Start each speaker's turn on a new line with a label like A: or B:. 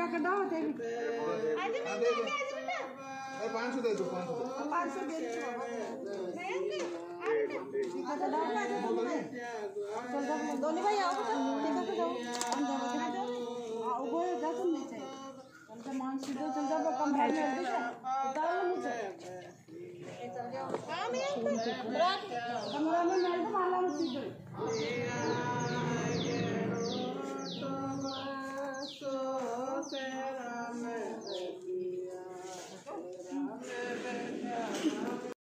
A: बेटा जब टीका कटाओ तेरी
B: पाँच सौ दे दो पाँच सौ
A: पाँच सौ दे टीका कटाओ चल जाओ दोनों भाई आओ बेटा टीका कटाओ हम जाओ चले जाओ आओ वो जा तुम नीचे। चल जा मान सीधे चल जाओ कम भाई में दे उतारो नीचे कमरा में मैं तो माला में सीधे।